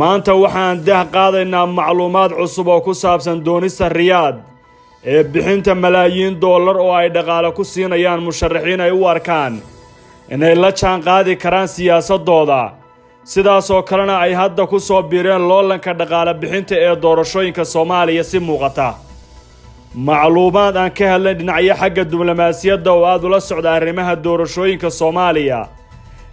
maanta waxaan dah qaadaynaa macluumaad cusub oo ku saabsan doonista riyaad ee bixinta malaayiin dollar oo ay dhaqaale ku siinayaan musharaxiin ay u arkaan inay la jaan qaadi karaan siyaasaddooda sidaasoo kalena ay hadda ku soo biireen loolanka dhaqaale bixinta ee doorashooyinka soomaaliya si muuqata. Macluumaad aan ka helnay dhinacyo xagga diblomaasiyadda oo aad ula socda arrimaha doorashooyinka soomaaliya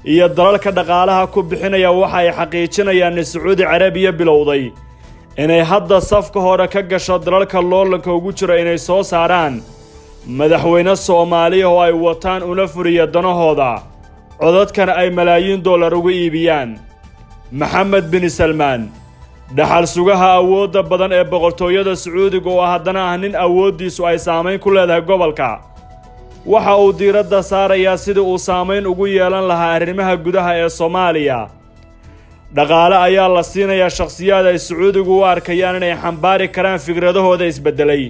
iyo dalalka dhaqaalaha ku bixinaya waxa ay xaqiijinayaan in sacuudi carabiya bilowday. Inay hadda safka hore ka gasho dalalka loolanka ugu jira inay soo saaraan. Madaxweyne soomaaliya oo ay wataan una furiya danahooda. Codadkana ay malaayiin dollar uga iibiyaan. Maxamed bin salmaan. Dhaxal sugaha awoodda badan ee boqortooyada sacuudiga oo haddana ah nin awooddiisu ay saamayn ku leedahay gobolka waxa uu diiradda saarayaa sidii uu saamayn ugu yeelan lahaa arrimaha gudaha ee soomaaliya. Dhaqaale ayaa la siinayaa shakhsiyaad ay sacuudigu u arkayaan inay xambaari karaan fikradahooda isbeddelay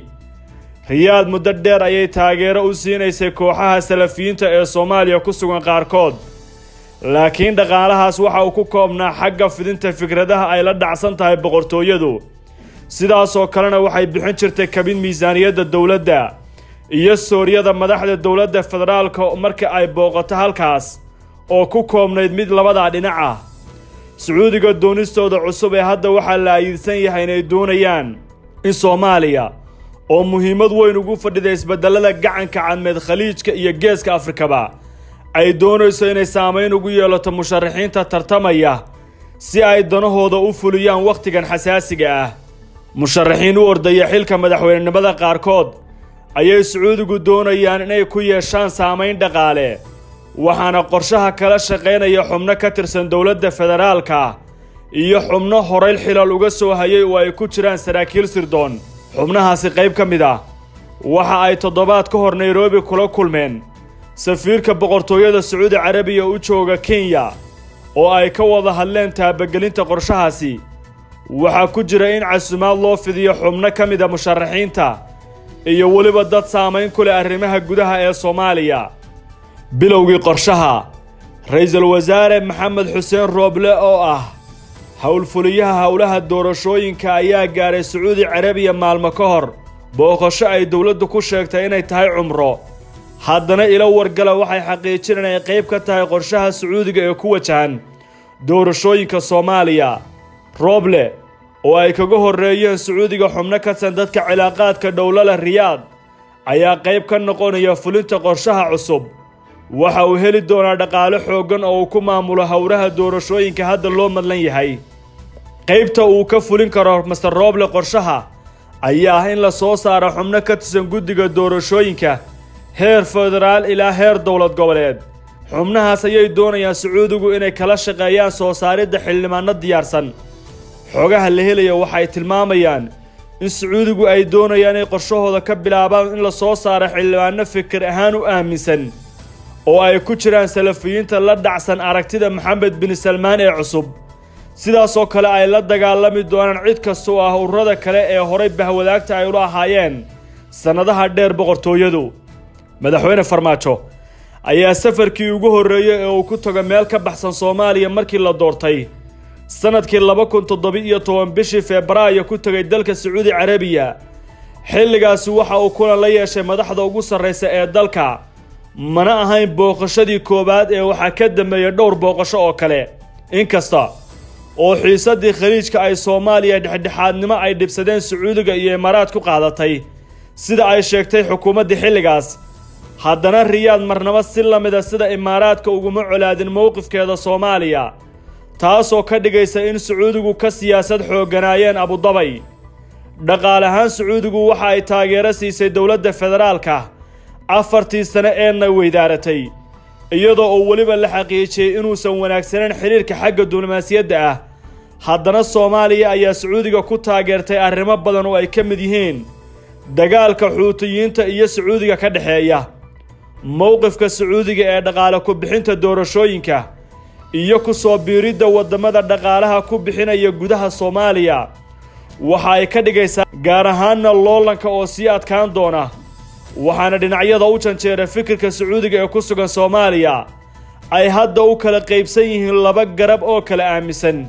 riyaad muddo dheer ayay taageero u siinaysay kooxaha salafiyiinta ee soomaaliya ku sugan qaarkood. Laakiin dhaqaalahaas waxa uu ku koobnaa xagga fidinta fikradaha ay la dhacsan tahay boqortooyadu. Sidaasoo kalena waxay bixin jirtay kabin miisaaniyadda dowladda iyo sooryada madaxda dowladda federaalka marka ay booqato halkaas oo ku koobnayd mid labadaa dhinac ah sacuudiga doonistooda cusub ee hadda waxaa la ayiidsan yahay inay doonayaan in soomaaliya oo muhiimad weyn ugu fadhida isbedelada gacanka cadmeed khaliijka iyo geeska afrikaba ay doonayso inay saamayn ugu yeelato musharaxiinta tartamaya si ay danahooda u fuliyaan wakhtigan xasaasiga ah. Musharaxiin u ordaya xilka madaxweynenimada qaarkood ayay sacuudigu doonayaan inay ku yeeshaan saamayn dhaqaale. Waxaana qorshaha kala shaqaynaya xubno ka tirsan dowladda federaalka iyo xubno horayl xilal uga soo hayay oo ay ku jiraan saraakiil sirdoon. Xubnahaasi qayb ka mid ah waxa ay toddobaad ka hor nairobi kula kulmeen safiirka boqortooyada sacuudi carabiya u jooga kenya oo ay ka wada hadleen taabagelinta qorshahaasi. Waxaa ku jira in casumaad loo fidiyo xubno ka mid a musharaxiinta iyo weliba dad saamayn ku leh arrimaha gudaha ee soomaaliya. Bilowgii qorshaha ra'iisul wasaare maxamed xuseen rooble oo ah howlfuliyaha howlaha doorashooyinka ayaa gaaray sacuudi carabiya maalmo ka hor. Booqasho ay dowladdu ku sheegtay inay tahay cumro. Haddana ilo wargala waxay xaqiijin inay qayb ka tahay qorshaha sacuudiga ee ku wajahan doorashooyinka soomaaliya. Rooble oo ay kaga horreeyeen sacuudiga xubno ka tirsan dadka cilaaqaadka dhowlala riyaad ayaa qayb ka noqonaya fulinta qorshaha cusub. Waxa uu heli doonaa dhaqaale xooggan oo uu ku maamulo howraha doorashooyinka hadda loo madlan yahay. Qaybta uu ka fulin karo master rooble qorshaha ayaa ah in la soo saaro xubno ka tirsan guddiga doorashooyinka heer federaal ilaa heer dowlad goboleed. Xubnahaas ayay doonayaan sacuudigu inay kala shaqeeyaan soo saaridda xildhibaano diyaarsan xogaha la helaya waxay tilmaamayaan in sacuudigu ay doonayaan inay qorshahooda ka bilaabaan in la soo saaro xildhibaano fikir ahaan u aaminsan oo ay ku jiraan salafiyiinta la dhacsan aragtida maxamed bin salmaan ee cusub. Sidaasoo kale ay la dagaalami doonaan cid kasta oo ah ururada kale ee horay bahwadaagta ay ula ahaayeen sannadaha dheer boqortooyadu. Madaxweyne farmaajo ayaa safarkii ugu horreeyey ee uu ku tago meel ka baxsan soomaaliya markii la doortay sannadkii laba kun toddoba-iyo toban bishii febraayo ku tegay dalka sacuudi carabiya xilligaasi waxa uu kulan la yeeshay madaxda ugu sarraysa ee dalka. Mana ahayn booqashadii koowaad ee waxaa ka dambeeyay dhowr booqasho oo kale. Inkasta oo xiisaddii khaliijka ay soomaaliya dhexdhexaadnimo ay dhibsadeen sacuudiga iyo imaaraad ku qaadatay sida ay sheegtay xukuumaddii xilligaas haddana riyaad marnabo si la mida sida imaaraadka uguma colaadin mowqifkeeda soomaaliya taasoo ka dhigaysa in sacuudigu ka siyaasad xoogganaayeen abudabay dhaqaale ahaan sacuudigu waxa ay taageero siisay dowladda federaalka afartii sane eena weydaaratay iyadoo uu weliba la xaqiijiyey inuusan wanaagsaneyn xidhiirka xagga diblomaasiyadda ah. Haddana soomaaliya ayaa sacuudiga ku taageertay arrimo badan oo ay ka mid yihiin dagaalka xuutiyiinta iyo sacuudiga ka dhexeeya. Mowqifka sacuudiga ee dhaqaale ku bixinta doorashooyinka iyo ku soo biiridda waddamada dhaqaalaha ku bixinaya gudaha soomaaliya. Waxa ay ka dhigaysaa gaar ahaanna loolanka oo sii adkaan doona. Waxaana dhinacyada u janjeera fikirka sacuudiga ee ku sugan soomaaliya. Ay hadda u kala qaybsan yihiin laba garab oo kala aaminsan.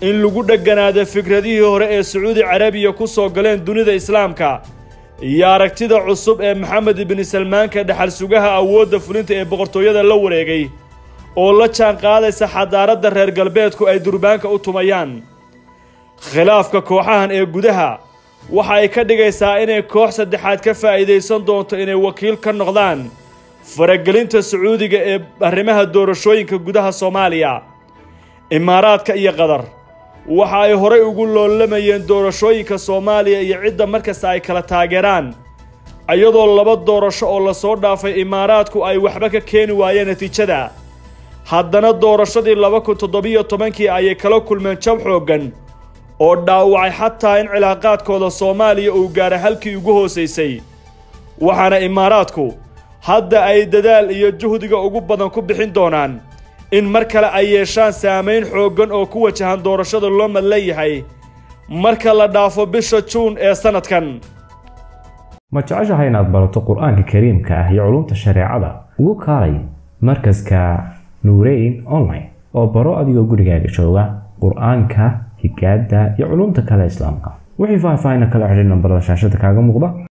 In lagu dheganaado fikradihii hore ee sacuudi carabiya ku soo galeen dunida islaamka. Iyo aragtida cusub ee maxamed ibni salmaanka dhexal sugaha awoodda fulinta ee boqortooyada la wareegay oo la jaan qaadaysa xadaaradda reer galbeedku ay durbaanka u tumayaan. Khilaafka kooxahan ee gudaha waxa ay ka dhigaysaa inay koox saddexaad ka faa'iidaysan doonto inay wakiil ka noqdaan faragelinta sacuudiga ee arrimaha doorashooyinka gudaha soomaaliya. Imaaraadka iyo qatar waxa ay horay ugu loolamayeen doorashooyinka soomaaliya iyo cidda markasta ay kala taageeraan iyadoo laba doorasho oo la soo dhaafay imaaraadku ay waxba ka keeni waayeen natiijada haddana doorashadii laba kun toddobiyo tobankii ayay kala kulmeen jab xooggan oo dhaawacay xataa in cilaaqaadkooda soomaaliya uu gaara halkii ugu hoosaysay waxaana imaaraadku hadda ay dadaal iyo juhdiga ugu badan ku bixin doonaan in mar kale ay yeeshaan saamayn xooggan oo ku wajahan doorashada loo mad leeyahay marka la dhaafo bisha juun ee sannadkan ma jeceshahay inaad barato qur'aanka kariimka ah iyo culumta shareecada? Ugu kaalay markaska nuureyn online oo baro adigoo gurigaaga jooga qur'aanka higaada iyo culumta kale islaamka. Wixii faahfaahin kala xidhiir nambarada shaashada kaaga muuqda